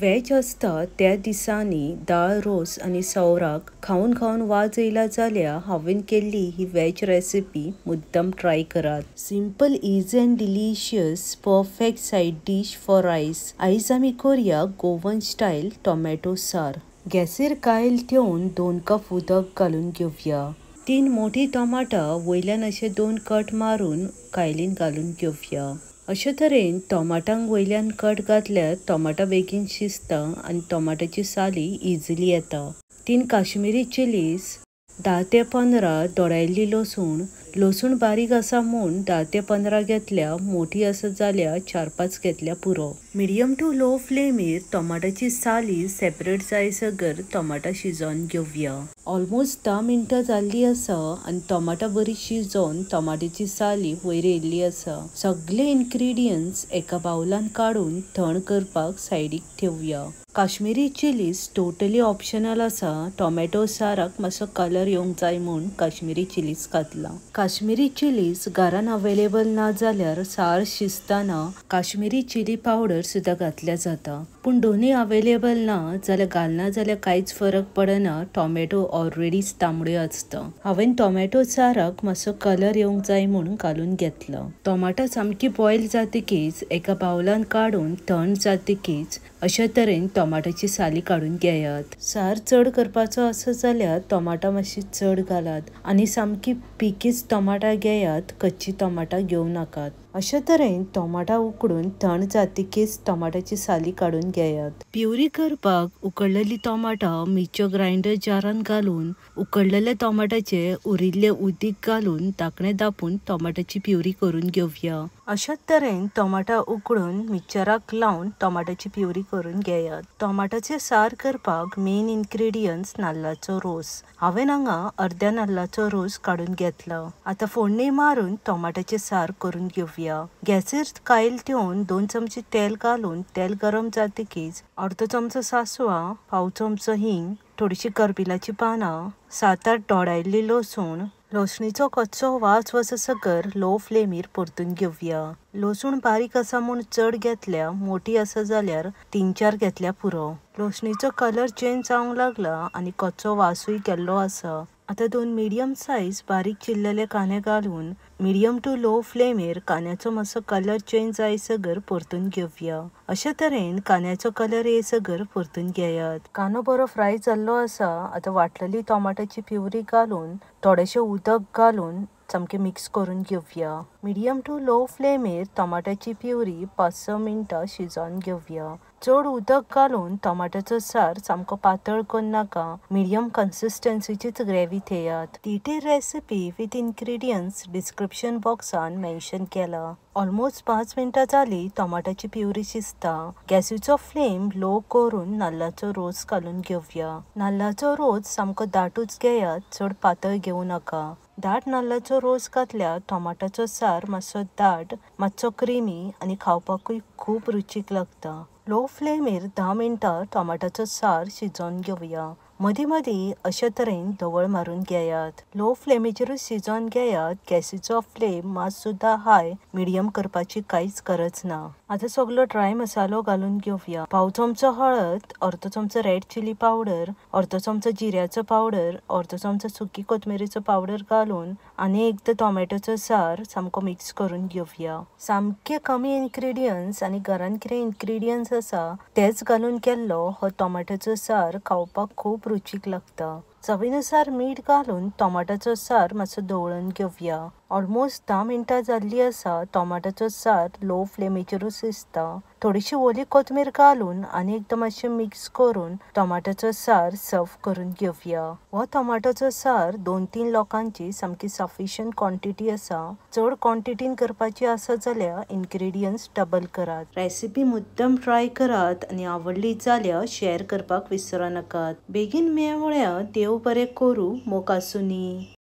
Veg आसता त्या दिसांनी दाळ रोस आनी सवराक खावन खावन वाज येयला जाल्यार हांवें केल्ली ही व्हेज रेसिपी मुद्दम ट्राय करात. Simple easy and delicious perfect side dish for rice आयज आमी करया गोवन स्टायल टोमॅटो सार. गॅसीर कायल ठेवून दोन कप उदक घालून घेवया तीन मोठी टोमाटां वयल्यान अशे दोन कट मारून कायलीन घालून घेवया अशे तरेन टोमाटांक वयल्यान कट घातल्यार टोमाटां बेगीन शिजता आनी टोमाटाची साली इजिली येता. तीन काश्मिरी चिलीस धा ते पंदरा दोडायल्ली लसूण लसूण बारीक आसा म्हूण धा ते पंदरा घेतल्या मोठी आसत जाल्यार चार पांच घेतल्या पुरो. मिडियम टू लो फ्लेमीर टोमाटाची साली सेपरेट जायसर टोमाटां शिजोवन घेवया ऑलमोस्ट धा मिनटां जाल्ली आसा आनी टोमाटां बरी शिजोवन टोमाटाची साली वयर येयल्ली आसा सगळे इन्ग्रेडियंट्स एका बावलान काडून थंड करपाक सायडीक ठेवया. काश्मीरी चिलीज टोटली ऑप्शनल आसा टोमॅटो साराक मातसो कलर येवंक जाय म्हूण काश्मीरी चिलीज घातला. काश्मीरी चिलीज घरान अवेलेबल ना जाल्यार सार शिजताना काश्मीरी चिली पावडर सुद्दां घातल्या जाता पूण दोनूय अवेलेबल ना जाल्यार घालना जाल्यार कांयच फरक पडना टॉमॅटो ऑलरेडीच तांबड्यो आसता हांवें टॉमॅटो साराक मातसो कलर येवंक जाय म्हणून घालून घेतलो. टोमाटो सामकी बॉयल जातकीच एका बावलान काडून थंड जातकीच अशा तरेन टोमाटाची साली काडून घेयात सार चड करपाचो आसा जाल्यार टोमाटां मातशी चड घालात. आनी सामकी पिकीच टोमाटां घेयात कच्ची टोमाटां घेवं नाकात. अशा तरेन टोमाटां उकडून थंड जातकीच टोमाटाची साली काडून घेयात प्युरी करपाक उकडलेली टोमाटां मिरच्यो ग्रायंडर जारान घालून उकडलेले टोमाटाचे उरिल्ले उदीक घालून धाकणें दापून टोमाटाची प्युरी करून घेवया अशाच तरेन टोमाटां उकडून मिक्चराक लावन टोमाटाची प्युरी करून घेयात. टोमाटाचे सार करपाक मेन इन्ग्रेडियंट्स नाल्लाचो रोस. हांवें हांगा अर्द्या नाल्लाचो रोस काडून घेतला. आतां फोडणी मारून टोमाटाचे सार करून घेवया गॅसीर कायल ठेवून दोन चमचे तेल घालून तेल गरम जातकीच अर्दो चमचो सासवां पाव चमचो हिंग थोडीशी करबिलाची पानां सात आठ दोडायल्ली लसूण लोसणीचो कच्चो वास वचसकर लो फ्लेमीर परतून घेवया. लसूण बारीक आसा म्हूण चड घेतल्या मोठी आसा जाल्यार तीन चार घेतल्या पुरो. लोसणीचो कलर चेंज जावंक लागला आनी कच्चो वासूय गेल्लो आसा. आतां दोन मीडियम सायज बारीक चिरलेले कांदे घालून मिडियम टू लो फ्लेमीर कांद्याचो मातसो कलर चेंज जायसर परतून घेवया अशे तरेन कांद्याचो कलर येयसर परतून घेयात कांदो बरो फ्राय जाल्लो आसा आतां वाटलेली टोमाटाची प्युरी घालून थोडेशें उदक घालून सामकें मिक्स करून घेवया मिडियम टू लो फ्लेमीर टोमाटाची प्युरी पांच स मिनटां शिजोवन घेवया चड उदक घालून टोमाटाचो सार सामको पातळ करून नाका. मिडियम कन्सिस्टन्सीचीच gravy थेयात. Detail recipe with ingredients description बॉक्सान mention केला. ऑलमोस्ट पांच मिनटां जाली टोमाटाची प्युरी शिजता. गॅसीचो फ्लेम लो करून नाल्लाचो रोस घालून घेवया नाल्लाचो रोस सामको दाटूच घेयात चड पातळ घेवं नाका. दाट नाल्लाचो रोस घातल्यार टोमाटाचो सार मातसो दाट मातसो क्रिमी आनी खावपाकूय खूब रुचीक लागता. लो फ्लेमीर धा मिनटां टोमाटाचो सार शिजोवन घेवया मदीं मदीं अशे तरेन धवळ मारून घेयात लो फ्लेमीचेरूच शिजोवन घेयात गॅसीचो फ्लेम मात सुद्दां हाय. मिडियम करपाची कांयच गरज ना. आतां सगलो ड्राय मसालो घालून घेवया पाव चमचो हळद अर्दो चमचो रेड चिली पावडर अर्दो चमचो जिऱ्याचो पावडर अर्दो चमचो सुकी कोथमिरेचो पावडर घालून आनी एकदां टोमॅटोचो सार सामको मिक्स करून घेवया सामके कमी इन्ग्रेडियंट्स आनी घरान कितें इन्ग्रेडियंट्स आसा तेच घालून केल्लो हो टोमॅटोचो सार खावपाक खूब रुचीक लागता. चवीनुसार मीठ घालून टोमाटाचो सार मातसो धवळून घेवया ऑलमोस्ट धा मिनटां जाल्लीं आसा टोमाटाचो सार लो फ्लेमीचेरूच शिजता थोडीशी ओली कोथमीर घालून आनी एकदां मातशें मिक्स करून टोमाटाचो सार सर्व करून घेवया हो टोमाटाचो सार दोन तीन लोकांची सामकी सफिशियंट क्वॉन्टिटी आसा चड क्वॉन्टिटीन करपाची आसा जाल्यार इन्ग्रेडियंट्स डबल करात. रेसिपी मुद्दम ट्राय करात आनी आवडली जाल्यार शेअर करपाक विसरनाकात बेगीन मेळ्या देव बरें करूं मोग